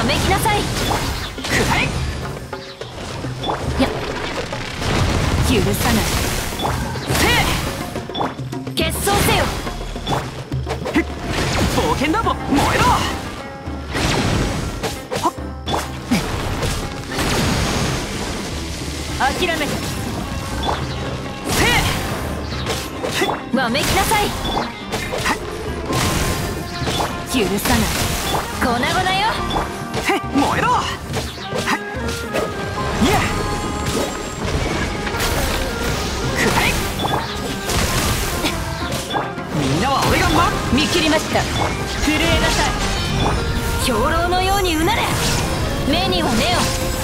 わめきなさい。や。許さない。せ決闘せよ。え冒険ラボ燃えろ。諦めて。せわめきなさい。許さない。粉々よみんなは俺がま見切りました。震えなさい兵糧のようにうなれ。目には目を